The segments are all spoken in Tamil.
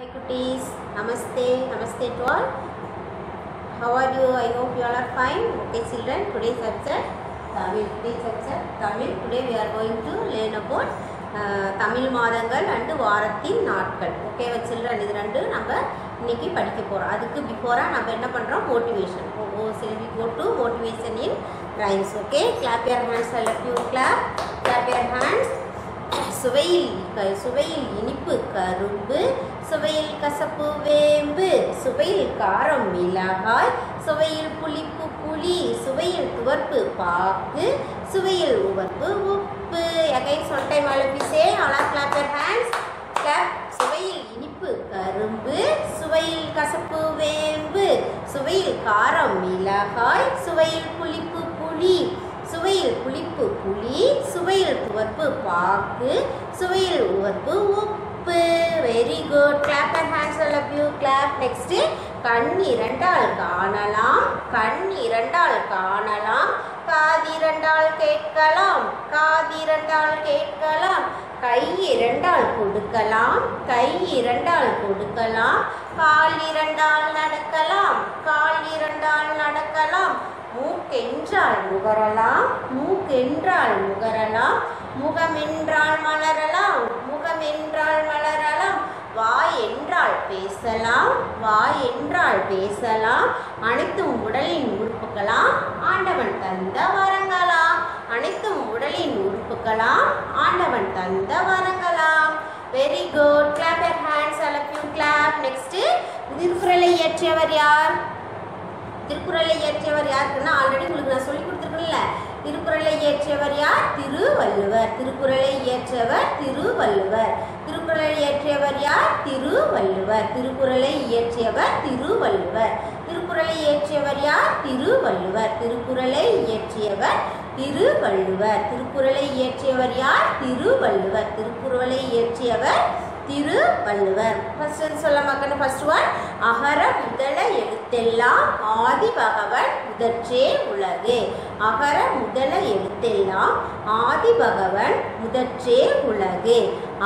Hi cuties, namaste, namaste to all. How are you? I hope you all are fine. Okay children, today's subject Tamil. Today's subject Tamil. Today we are going to learn about uh, Tamil மாதங்கள் அண்டு வாரத்தின் நாட்கள் ஓகேவா சில்ட்ரன் இது ரெண்டு நம்ம இன்னைக்கு படிக்க போகிறோம் அதுக்கு பிஃபோராக நம்ம என்ன பண்ணுறோம் motivation oh Selvi go to motivation in rhymes okay clap your hands I love you clap clap your hands சுவையில் க- சுவையில் இனிப்பு கரும்பு சுவையில் கசப்பு வேம்பு சுவையில் காரம் மிளகாய் சுவையில் புளிப்பு புளி சுவையில் துவர்ப்பு பாக்கு சுவையில் உவர்ப்பு உப்பு. அகைன் ஒன் டைம் அலபிசே ஆலா கிளாப் யர் ஹேண்ட்ஸ் கிளாப் சுவையில் இனிப்பு கரும்பு சுவையில் கசப்பு வேம்பு சுவையில் காரம் மிளகாய் சுவையில் புளிப்பு புளி சுவையில் புளிப்பு புளி சுவையில் துவர்ப்பு பாக்கு சுவையில் உவர்ப்பு உப்பு. Very good clap and hands all of you clap next கண் இரண்டால் காணலாம். கண் இரண்டால் காணலாம். காதிரண்டால் கேட்கலாம். காதிரண்டால் கேட்கலாம். கை இரண்டால் கொடுக்கலாம். கை இரண்டால் கொடுக்கலாம். கால் இரண்டால் நடக்கலாம். கால் இரண்டால் நடக்கலாம் மூக்கென்றால் முகரலாம் மூக்கென்றால் முகரலாம் முகமென்றால் மலரலாம் முகமென்றால் மலரலாம் வாய் என்றால் பேசலாம் வாய் என்றால் பேசலாம் அனைத்தும் உடலின் உறுப்புகளாம் ஆண்டவன் தந்த வரங்களாம் அனைத்தும் உடலின் உறுப்புகளாம் ஆண்டவன் தந்த வரங்களாம். Very good clap your hands all of you clap. திருக்குறளை இயற்றியவர் யார்? திருக்குறளை இயற்றியவர் யாருக்குன்னா ஆல்ரெடி உங்களுக்கு நான் சொல்லி கொடுத்துருக்கேன்ல திருக்குறளை இயற்றியவர் யார்? திருவள்ளுவர். திருக்குறளை இயற்றியவர் திருவள்ளுவர். திருக்குறளை இயற்றியவர் யார்? திருவள்ளுவர். திருக்குறளை இயற்றியவர் திருவள்ளுவர். திருக்குறளை இயற்றியவர் யார்? திருவள்ளுவர். திருக்குறளை இயற்றியவர் திருவள்ளுவர். திருக்குறளை இயற்றியவர் யார்? திருவள்ளுவர். திருக்குறளை இயற்றியவர் திருவள்ளுவர். ஃபர்ஸ்ட் சொல்ல மக்கள் ஃபர்ஸ்ட் ஒன் அகர முதல எழுத்தெல்லாம் ஆதி பகவன் முதற்றே உலகு. அகர முதல எழுத்தெல்லாம் ஆதி பகவன் முதற்றே உலகு.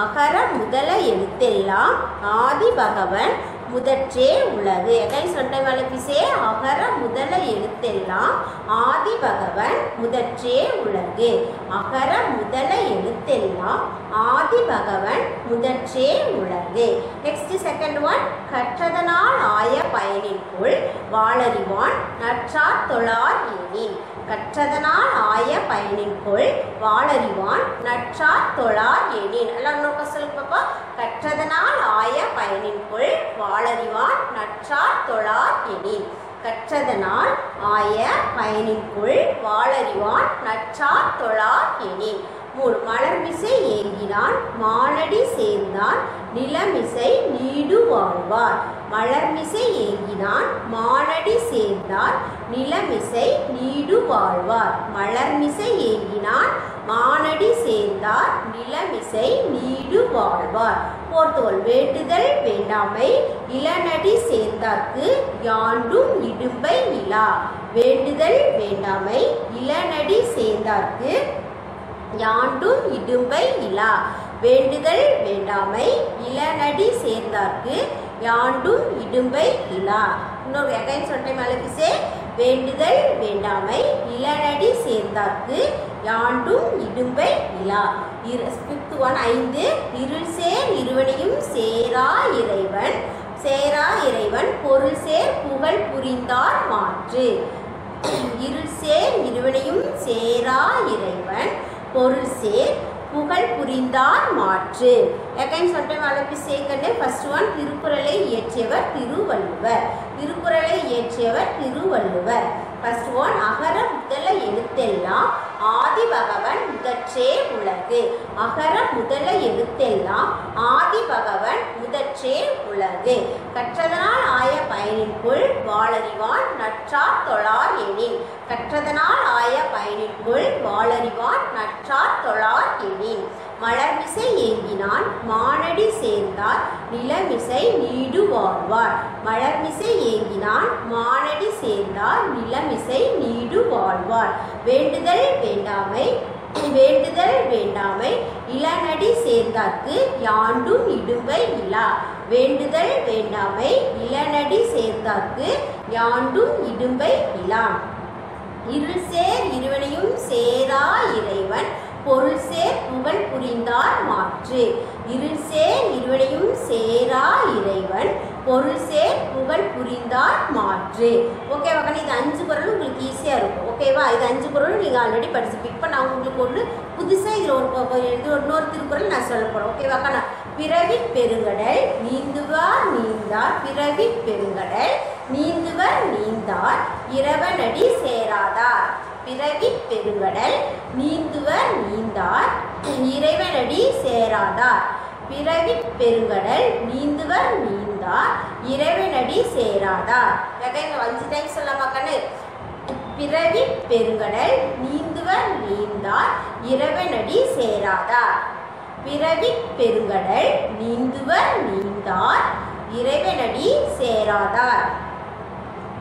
அகர முதல எழுத்தெல்லாம் ஆதி பகவன் முதற்றே உலகு எகை சொன்ன வழக்கிசே அகர முதல எழுத்தெல்லாம் ஆதி பகவன் முதற்றே உலகு. அகர முதல எழுத்தெல்லாம் ஆதி பகவன் முதற்றே உலகு. நெக்ஸ்ட் செகண்ட் ஒன் கற்றதனால் ஆய பயனின்குள் வாழறிவான் நற்றார் தொழார் எனின் கற்றதனால் ஆய பயனின்கொள் வாளறிவான் நற்றார் தொழார் எனின் எல்லாம் இன்னொரு சொல்லுங்க பாப்பா. கற்றதனால் ஆய பயனின்கொள் வாளறிவான் நற்றார் தொழார் எனின் கற்றதனால் ஆய பயனின்குள் வாழறிவான் நற்றார் தொழார் எனின் மூணு மலர்மிசை ஏங்கினான் மாலடி சேர்ந்தான் நிலமிசை நீடு வாழ்வார் மலர்மிசை ஏங்கினான் மானடி சேர்ந்தார் நிலமிசை நீடு வாழ்வார். மலர்மிசை ஏங்கினான் மானடி சேர்ந்தார் நிலமிசை நீடு வாழ்வார். போர்த்தோல் வேண்டுதல் வேண்டாமை இளநடி சேர்ந்தார்க்கு யாண்டும் இடும்பை நிலா. வேண்டுதல் வேண்டாமை இளநடி சேர்ந்தார்க்கு யாண்டும் இடும்பை இலா வேண்டுதல் வேண்டாமை இளநடி சேர்ந்தார்க்கு யாண்டும் இடும்பை இலா. இன்னொரு எகைன் சொன்ன மலபிசே வேண்டுதல் வேண்டாமை இளநடி சேர்ந்தார்க்கு யாண்டும் இடும்பை இலா. ஃபிஃப்த் ஒன் ஐந்து இருள் சேர் இருவனையும் சேரா இறைவன் சேரா இறைவன் பொருள் சேர் புகழ் புரிந்தார் மாற்று. இருள் சேர் இருவனையும் சேரா இறைவன் பொருள் சேர் புகழ் புரிந்தார் மாற்று. எகைன் சொன்ன வளர்ப்பு சேர்க்கண்டு ஃபர்ஸ்ட் ஒன் திருக்குறளை இயற்றியவர் திருவள்ளுவர். திருக்குறளை இயற்றியவர் திருவள்ளுவர். ஃபர்ஸ்ட் ஒன் அகர முதல எழுத்தெல்லாம் ஆதி பகவன் முதற்றே உலகு. அகர முதல எழுத்தெல்லாம் ஆதி பகவன் முதற்றே உலகு. கற்றதனால் ஆய பயனிற்குள் வாழறிவான் நற்றார் தொழார் எனின் கற்றதனால் ஆய பயனிற்குள் வாழறிவான் நற்றார் தொழார் எனின் மலர்மிசை ஏங்கினான் மானடி சேர்ந்தார் நிலமிசை நீடு வாழ்வார் மலர்மிசை ஏங்கினான் மானடி சேர்ந்தார் நிலமிசை நீடு வாழ்வார் வேண்டுதல் வேண்டாமை வேண்டுதல் வேண்டாமை இளநடி சேர்ந்தார்க்கு யாண்டும் இடும்பை இலா வேண்டுதல் வேண்டாமை இளநடி சேர்ந்தார்க்கு யாண்டும் இடும்பை இலாம் இருள் சேர் இருவனையும் சேரா இறைவன் பொருள் சேர் புகழ் புரிந்தார் மாற்று. இருள் சேர் சேரா இறைவன். பொருள் சேர் புகழ் புரிந்தார் மாற்று. ஓகேவா கண்ணி இது அஞ்சு குரல் உங்களுக்கு ஈஸியாக இருக்கும். ஓகேவா இது அஞ்சு குரல் நீங்கள் ஆல்ரெடி படிச்சு பிக் பண்ண உங்களுக்கு ஒன்று புதுசாக இதில் ஒரு இது இன்னொரு திருக்குறள் நான் சொல்ல போகிறேன் ஓகேவா கண்ணா பிறவி பெருங்கடல் நீந்துவார் நீந்தார். பிறவி பெருங்கடல் நீந்துவர் நீந்தார். இரவனடி சேராதார். பிறவி பெருங்கடல் நீந்துவர் நீந்தார் இறைவனடி சேராதார். பிறவி பெருங்கடல் நீந்துவர் நீந்தார் இறைவனடி சேராதார். எங்க அஞ்சு டைம் சொல்ல கண்ணு? பிறவி பெருங்கடல் நீந்துவர் நீந்தார் இறைவனடி சேராதார். பிறவி பெருங்கடல் நீந்துவர் நீந்தார் இறைவனடி சேராதார்.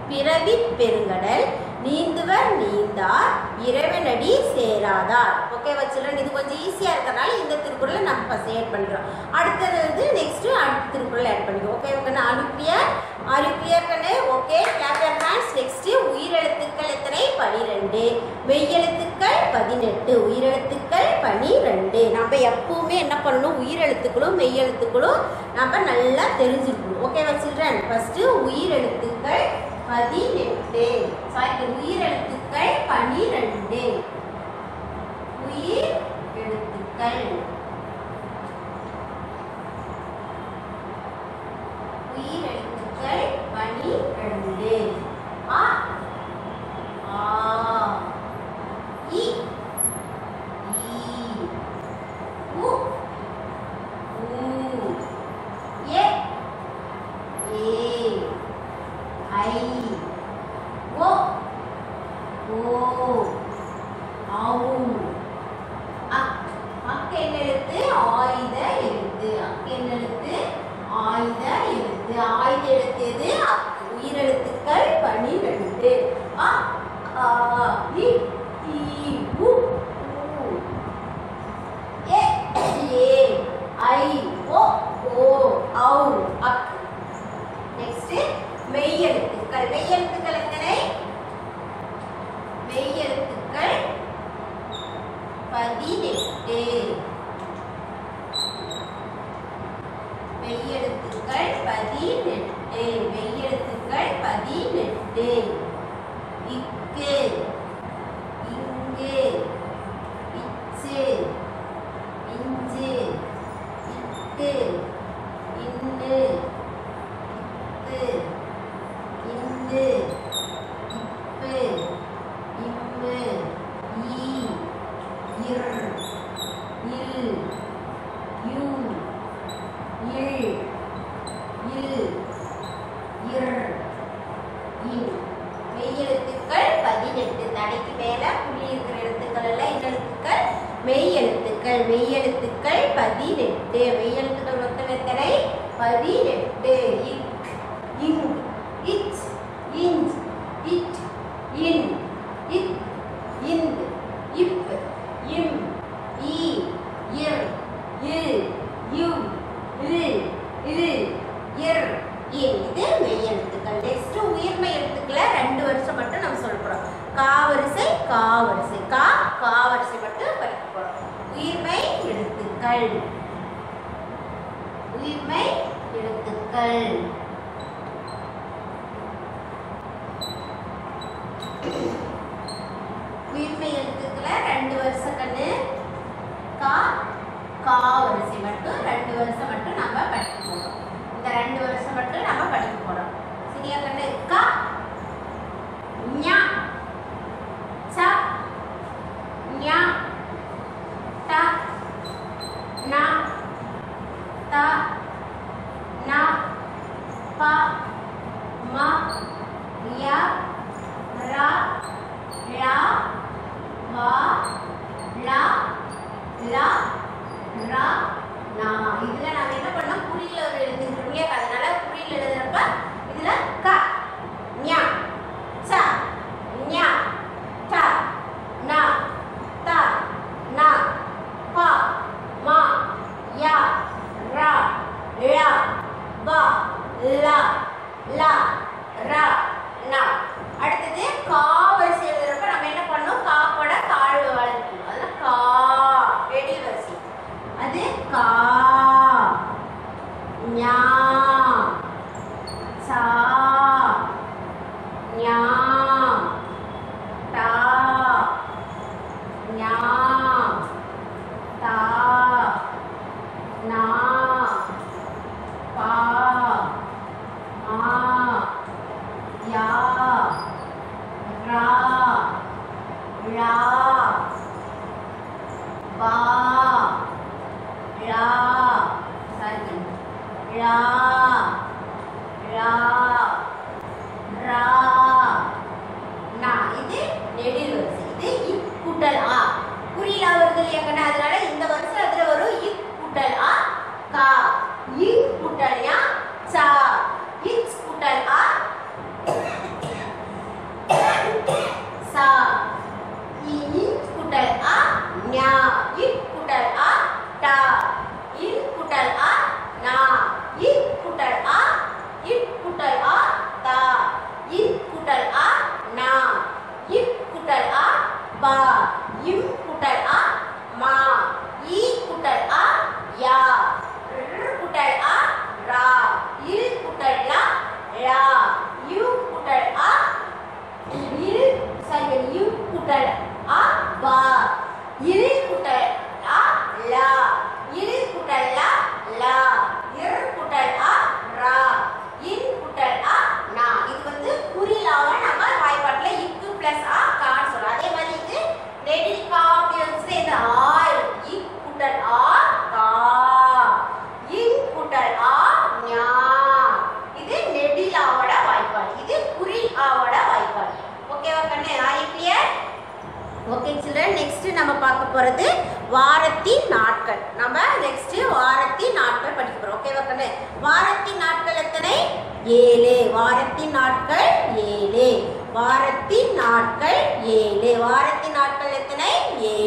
பிறவி பெருங்கடல் நீந்துவர் நீந்தார் இறைவனடி சேராதார். ஓகேவா சில்ட்ரன் இது கொஞ்சம் ஈஸியாக இருக்கிறனால இந்த திருக்குறளை நம்ம ஃபஸ்ட் ஆட் பண்ணுறோம் அடுத்தது வந்து நெக்ஸ்ட்டு அடுத்த திருக்குறளை ஆட் பண்ணிக்கோ ஓகே கண்ணு ஆர் அனுப்பியர். ஆர் கண்ணு ஓகே கேப்டன் யர் ஹேண்ட்ஸ் நெக்ஸ்ட் உயிரெழுத்துக்கள் எத்தனை? பனிரெண்டு. மெய்யெழுத்துக்கள் பதினெட்டு. உயிரெழுத்துக்கள் பனிரெண்டு. நம்ம எப்பவுமே என்ன பண்ணணும்? உயிரெழுத்துக்களும் மெய்யெழுத்துக்களும் நம்ம நல்லா தெரிஞ்சுக்கணும் ஓகேவா சில்ட்ரன் ஃபஸ்ட்டு உயிரெழுத்துக்கள் பதினெட்டு. சாரி உயிர் எழுத்துக்கள் பனிரெண்டு. உயிர் எழுத்துக்கள் உயிர் எழுத்துக்கள் பனிரெண்டு. ஆ நெக்ஸ்ட் மெய்யெழுத்துக்கள். மெய்யெழுத்துக்கள் எத்தனை? மெய்யெழுத்துக்கள் பதினெட்டு. மெய்யெழுத்துக்கள் பதினெட்டு. மெய்யெழுத்துக்கள் பதினெட்டு. இக்கு இங்கு இச்சு இஞ்சு இட்டு இன்னு இத்து இந்து இப்பு இம்மு ஈ இர் இல் யூ இல் இல் இர். இன் மெய்யெழுத்துக்கள் பதினெட்டு. தடைக்கு மேல புள்ளி இருக்கிற எழுத்துக்கள் எல்லாம் என்ன எழுத்துக்கள்? மெய் எழுத்துக்கள். மெய் எழுத்துக்கள் பதினெட்டு. மெய் எழுத்துக்கள் மொத்தம் எத்தனை? பதினெட்டு இக் இங் இச் இஞ்ச் இட் இன் இத் இந்த் இப் இம் ஈ இர் இல் யு இல் இல் இர் இன் இது மெய் எழுத்துக்கள் நெக்ஸ்ட் உயிர்மை எழுத்துக்களை ரெண்டு வருஷம் மட்டும் நம்ம சொல்ல போறோம் கா வரிசை கா வரிசை கா கா வரிசை மட்டும் படிக்க போறோம் உயிர்மை எழுத்துக்கள் உயிர்மை எழுத்துக்கள். ini mudanya cah.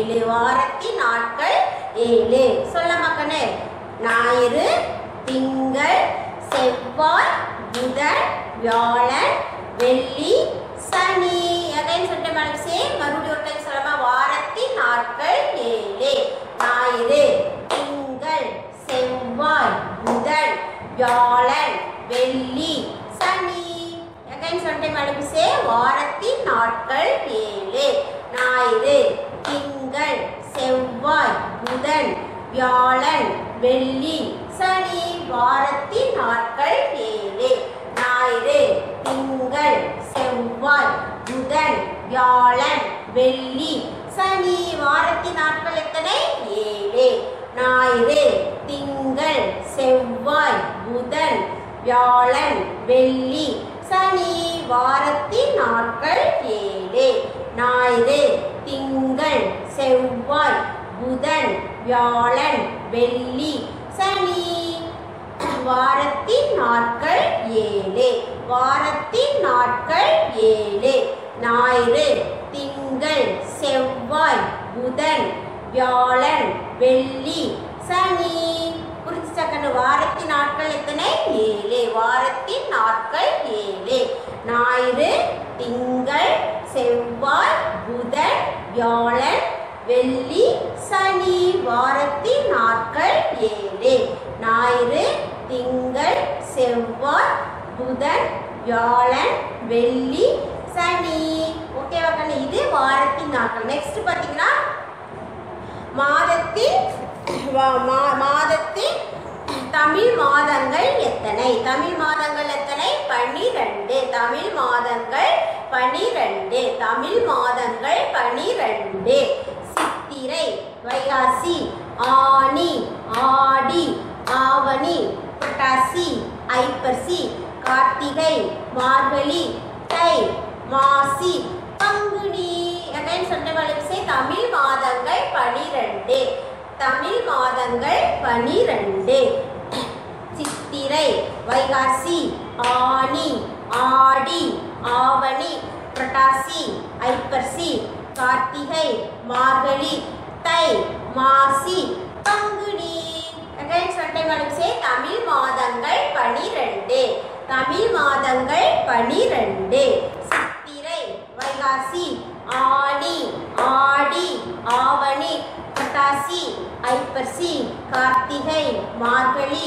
ஏழு வாரத்தின் நாட்கள் ஏழு. சொல்ல மக்கனே ஞாயிறு திங்கள் செவ்வாய் புதன் வியாழன் வெள்ளி சனி. அகைன் சொல்லிட்டு மேடம் சேம் மறுபடியும் ஒரு டைம் சொல்லமா வாரத்தின் நாட்கள் ஏழு. ஞாயிறு திங்கள் செவ்வாய் புதன் வியாழன் வெள்ளி சனி. அகைன் சொல்லிட்டு மேடம் சே வாரத்தின் நாட்கள் ஏழு. ஞாயிறு திங்கள் செவ்வாய் புதன் வியாழன் வெள்ளி சனி வாரத்தின் நாட்கள் ஏழு ஞாயிறு திங்கள் செவ்வாய் புதன் வியாழன் வெள்ளி சனி வாரத்தின் நாட்கள் எத்தனை? ஏழு. ஞாயிறு திங்கள் செவ்வாய் புதன் வியாழன் வெள்ளி சனி வாரத்தின் நாட்கள் ஏழு ஞாயிறு திங்கள் செவ்வாய் புதன் வியாழன் வெள்ளி சனி. வாரத்தின் நாட்கள் ஏழு வாரத்தின் நாட்கள் ஏழு. ஞாயிறு திங்கள் செவ்வாய் புதன் வியாழன் வெள்ளி சனி. புரிஞ்சுச்சா வாரத்தின் நாட்கள் எத்தனை? ஏழு. வாரத்தின் நாட்கள் ஏழு. ஞாயிறு திங்கள் செவ்வாய் புதன் வியாழன் வெள்ளி சனி வாரத்தின் நாட்கள் ஏழு. ஞாயிறு திங்கள் செவ்வாய் புதன் வியாழன் வெள்ளி சனி. ஓகேவா கண்ணு? இது வாரத்தின் நாட்கள். நெக்ஸ்ட் பார்த்தீங்கன்னா மாதத்தின் மா- மாதத்தின் தமிழ் மாதங்கள் எத்தனை? தமிழ் மாதங்கள் எத்தனை? பன்னிரண்டு தமிழ் மாதங்கள் பனிரெண்டு. தமிழ் மாதங்கள் பனிரெண்டு. சித்திரை வைகாசி ஆனி ஆடி ஆவணி புரட்டாசி ஐப்பசி கார்த்திகை மார்கழி தை மாசி பங்குனி. அகைன் சொன்ன சே தமிழ் மாதங்கள் பனிரெண்டு. தமிழ் மாதங்கள் பனிரெண்டு. சித்திரை வைகாசி ஆனி ஆடி ஆவணி புரட்டாசி ஐப்பசி கார்த்திகை மார்கழி தை மாசி பங்குனி. அகைன் தமிழ் மாதங்கள் பனிரெண்டு. தமிழ் மாதங்கள் பனிரெண்டு. சித்திரை வைகாசி ஆனி ஆடி ஆவணி புரட்டாசி புரட்டாசி ஐப்பசி கார்த்திகை மார்கழி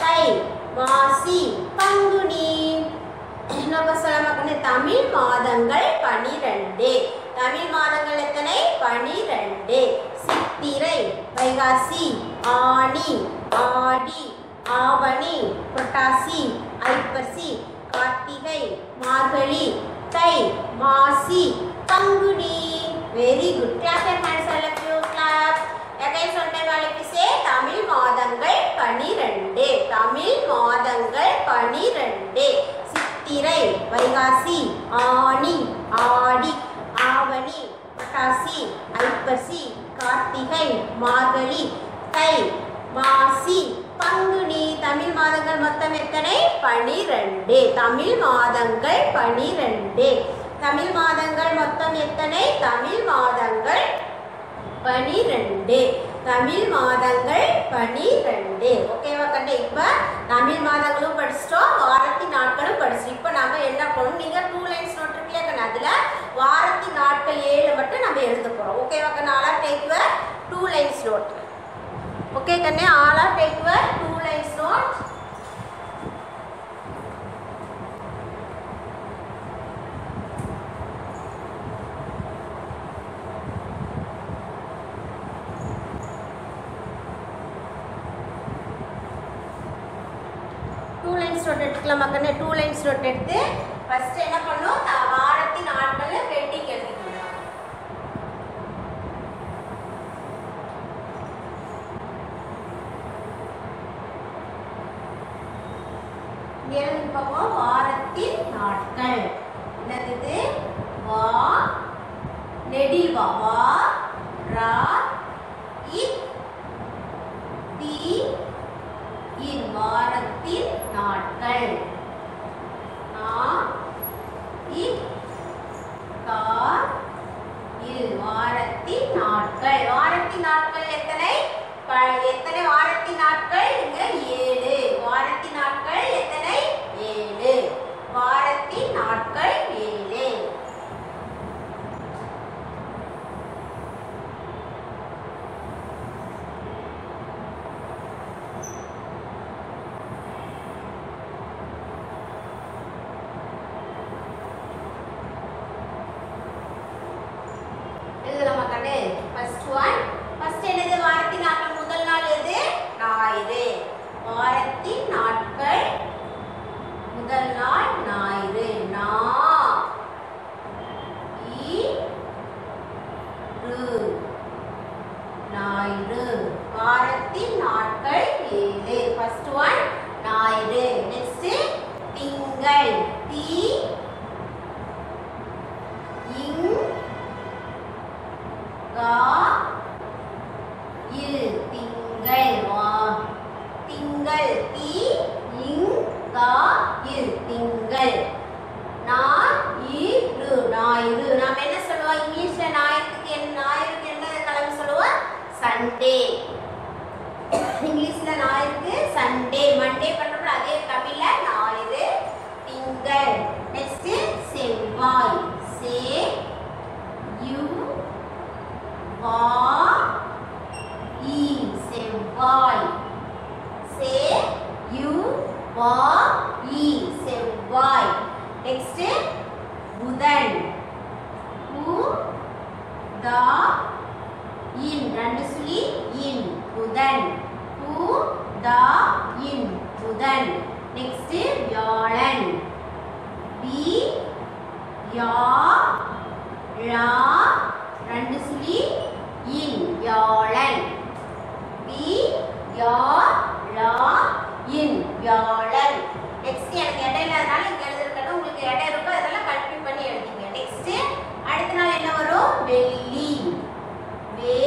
தை மாசி பங்குனி. நம்ம சொல்லமாக்கணும் தமிழ் மாதங்கள் பனிரெண்டு. தமிழ் மாதங்கள் எத்தனை? பனிரெண்டு. சித்திரை வைகாசி ஆணி ஆடி ஆவணி புரட்டாசி ஐப்பசி கார்த்திகை மார்கழி தை மாசி Panguni. Very good clap your hands all of you. Clap. Again சொன்ன all தமிழ் மாதங்கள் பனிரெண்டு. தமிழ் மாதங்கள் பனிரெண்டு. சித்திரை வைகாசி ஆனி ஆடி ஆவணி புரட்டாசி ஐப்பசி கார்த்திகை மார்கழி தை மாசி. பங்குனி தமிழ் மாதங்கள் மொத்தம் எத்தனை? பனிரெண்டு. தமிழ் மாதங்கள் பனிரெண்டு. தமிழ் மாதங்கள் மொத்தம் எத்தனை? தமிழ் மாதங்கள் பனிரெண்டு. தமிழ் மாதங்கள் பனிரெண்டு. ஓகேவா கண்ணே இப்போ தமிழ் மாதங்களும் படிச்சிட்டோம் வாரத்தின் நாட்களும் படிச்சிட்டோம். இப்போ நாம என்ன பண்ணணும்? நீங்கள் டூ லைன்ஸ் நோட் இருக்குல்லையா கண்ணு அதில் வாரத்தின் நாட்கள் ஏழு மட்டும் நம்ம எழுத போகிறோம் ஓகேவா கண்ணு all take two lines note okay கண்ணே all take two lines note two lines note எடுத்துக்கலாம் மக்களே டூ லைன்ஸ் நோட் எடுத்து ஃபர்ஸ்ட் என்ன பண்ணும் வாரத்தின் நாட்கள் பெண்டிங் எழுதிக்கலாம் இங்க எழுதி பார்ப்போம் வாரத்தின் நாட்கள். என்னது? வா நெடில் வா. வா ரா இத் தி இன் வாரத்தின் நாட்கள் நா இக் கா இல் வாரத்தின் நாட்கள் வாரத்தின் நாட்கள் எத்தனை ப- எத்தனை வாரத்தின் நாட்கள் இங்க ஏழு வாரத்தின் நாட்கள் எத்தனை ஏழு வாரத்தின் நாட்கள் ஏழு எழுதலாமா கண்ணு ஃபர்ஸ்ட் ஒன் ஃபர்ஸ்ட் என்னது? வாரத்தின் நாட்கள். முதல் நாள் எது? ஞாயிறு. வாரத்தின் நாட்கள். முதல் நாள் ஞாயிறு. நா இ ரு ஞாயிறு. வாரத்தின் நாட்கள் ஏழு. ஃபர்ஸ்ட் ஒன் ஞாயிறு. நெக்ஸ்ட் திங்கள். தி இங் கா இல் திங்கள் வா. திங்கள் தி இங் கா இல் திங்கள். நா இரு ஞாயிறு நாம என்ன சொல்லுவோம் இங்கிலீஷ்ல ஞாயிற்றுக்கு என்ன ஞாயிறுக்கு என்ன கிழமை சொல்லுவோம் சண்டே இங்கிலீஷ்ல ஞாயிறுக்கு சண்டே மண்டே பண்றோம்ல அதே தமிழ்ல ஞாயிறு திங்கள் நெக்ஸ்ட் செவ்வாய் சே யூ வா இ செவ்வாய் சே யூ வா இ செவ்வாய் நெக்ஸ்ட் புதன் பு தா இன் ரெண்டு சொல்லி இன் புதன் பு தா இன் புதன் நெக்ஸ்ட் வியாழன் பி யா ரா ரெண்டு சுழி இன் வியாழன் பி யா ரா இன் வியாழன் நெக்ஸ்ட் எனக்கு இடம் இல்லாதனால இங்க எழுதிருக்கணும் உங்களுக்கு இடம் இருக்கோ அதெல்லாம் கல்வி பண்ணி எழுதிங்க நெக்ஸ்ட் அடுத்த நாள் என்ன வரும் வெள்ளி வே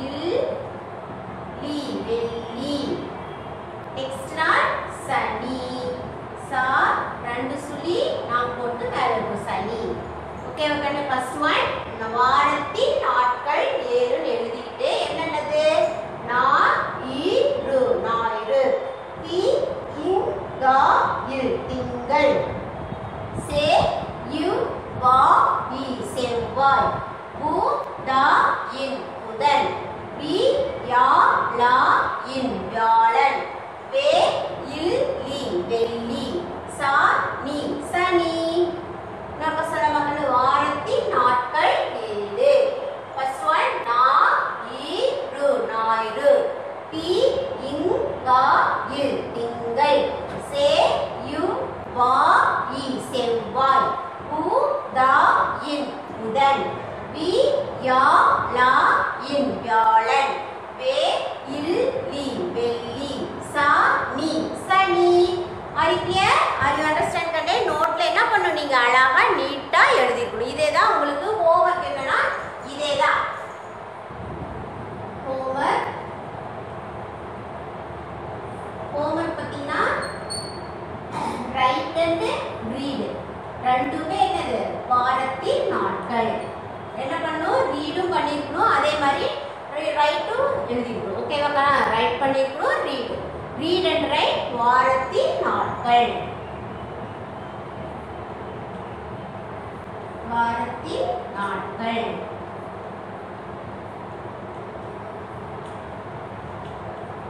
இல் லி வெள்ளி நெக்ஸ்ட் நாள் சனி சா ரெண்டு சுழி நாம் போட்டு மேல இருக்கும் சளி. ஓகே கண்ணு ஃபர்ஸ்ட் ஒன் இந்த வாரத்தின் நாட்கள் ஏழுன்னு எழுதிட்டு என்னென்னது? நான் இரு ஞாயிறு தி இங் கா இல் திங்கள் சே யு வா இ செவ்வாய் பு தா இன் புதன் லா இன் வியாழன் வே இல் லி வெள்ளி சா நீ சனி நம்ம சொல்ல மகன் வாரத்தின் நாட்கள் ஏழு ஃபர்ஸ்ட் ஒன் நா இ ரு ஞாயிறு தி இங் கா இல் திங்கள் சே யு வா இ செவ்வாய் உ தா இன் புதன் வி யா லா இன் வியாழன். வே இல் லி வெள்ளி சா நீ சனி ஆர் அது கிளியர் ஆர் யூ அண்டர்ஸ்டாண்ட் கண்டே நோட்ல என்ன பண்ணணும் நீங்க? அழகா நீட்டா எழுதிக்கணும் இதே தான் உங்களுக்கு ஹோம்ஒர்க் என்னன்னா இதே தான் ஹோம்ஒர்க் ஹோம்ஒர்க் பார்த்தீங்கன்னா ரைட் அண்ட் ரீடு ரெண்டுமே என்னது? வாரத்தின் நாட்கள். என்ன பண்ணணும்? ரீடும் பண்ணிருக்கணும். அதே மாதிரி ரைட்டும் எழுதிக்கணும். ஓகேவாக்கா ரைட் பண்ணிருக்கணும் ரீடு ரீட் அண்ட் ரைட் வாரத்தின் நாட்கள். வாரத்தின் நாட்கள்.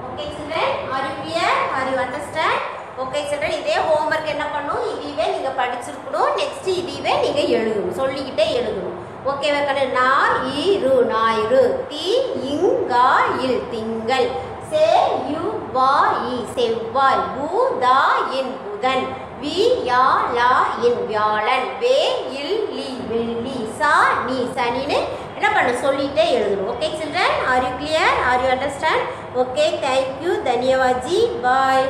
Okay children are you clear are you understand okay children இதே ஹோம்ஒர்க் என்ன பண்ணும்? இதுவே நீங்கள் படிச்சிருக்கணும். நெக்ஸ்ட் இதுவே நீங்கள் எழுதணும். சொல்லிக்கிட்டே எழுதணும். ஓகேவா கண்ணு நா இரு ஞாயிறு தி இங்கா இல் திங்கள். சே யு வா இ செவ்வாய் பூ தா இன் புதன். வி யா லா இன் வியாழன். வே இல் லி வெள்ளி சா நீ சனின்னு என்ன பண்ண? சொல்லிட்டே எழுதணும் okay children? Are you clear are you understand okay thank you தன்யவாத். ஜி பாய்